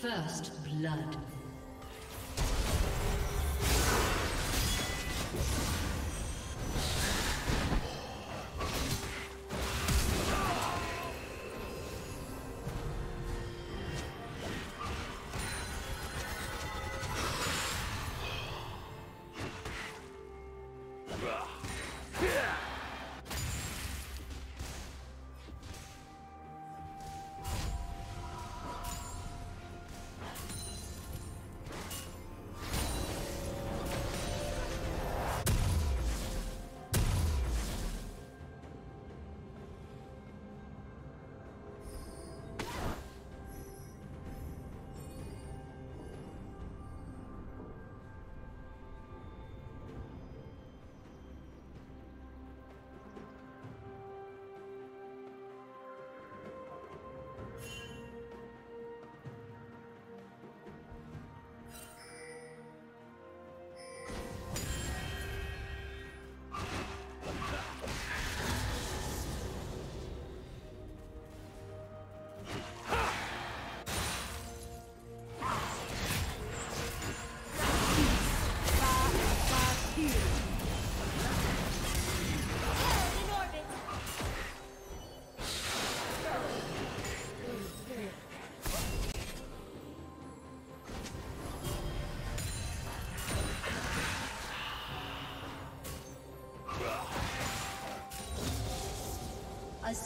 First blood.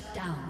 Shut down.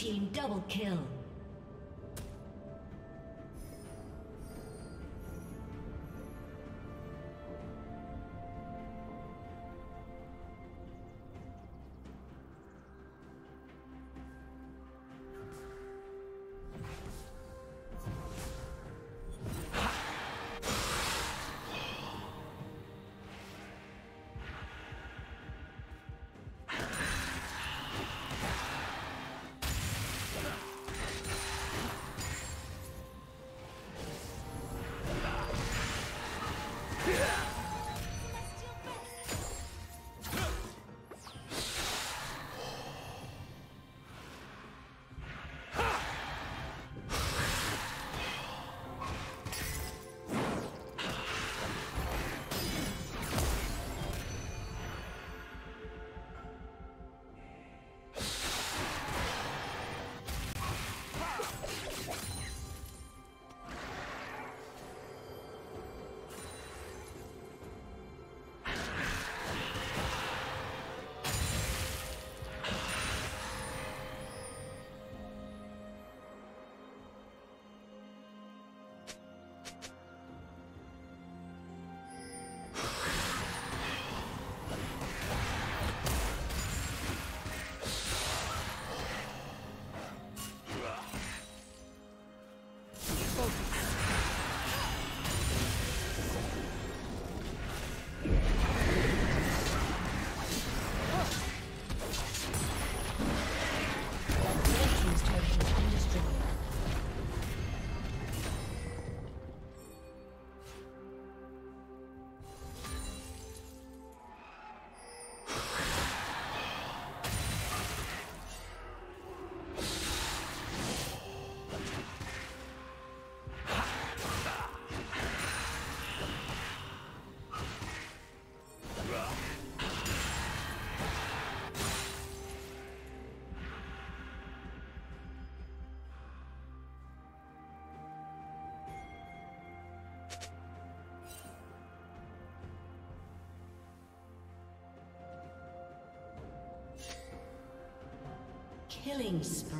Team double kill. Killing spree.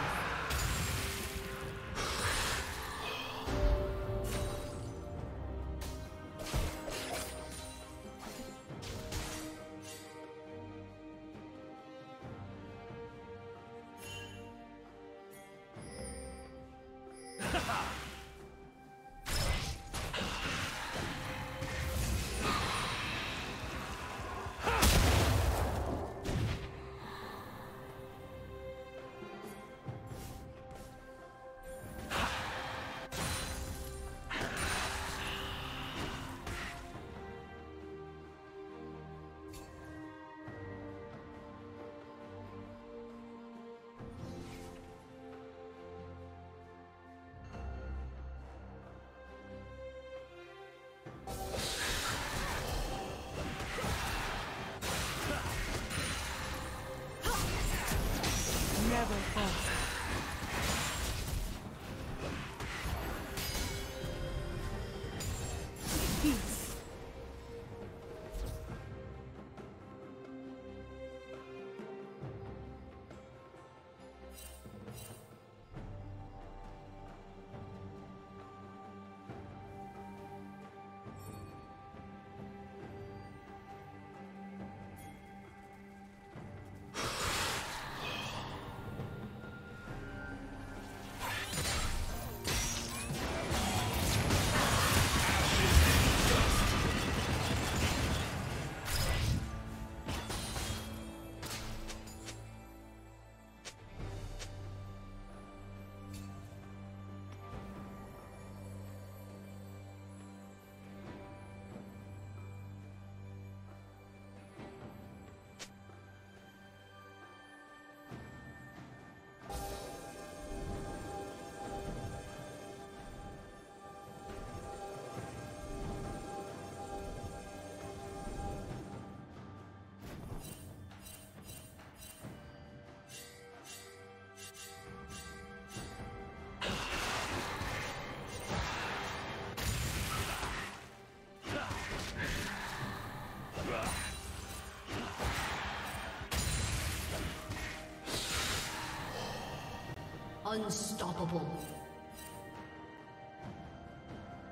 Unstoppable.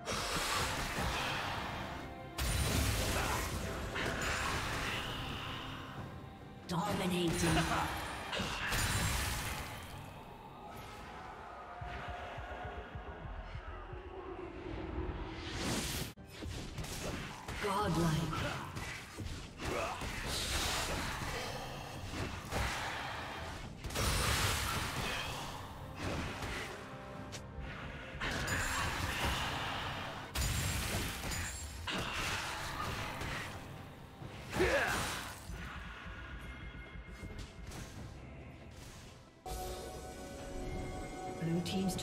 Dominating.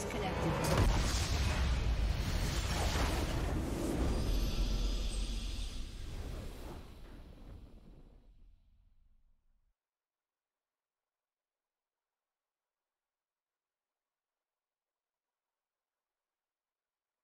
Disconnected.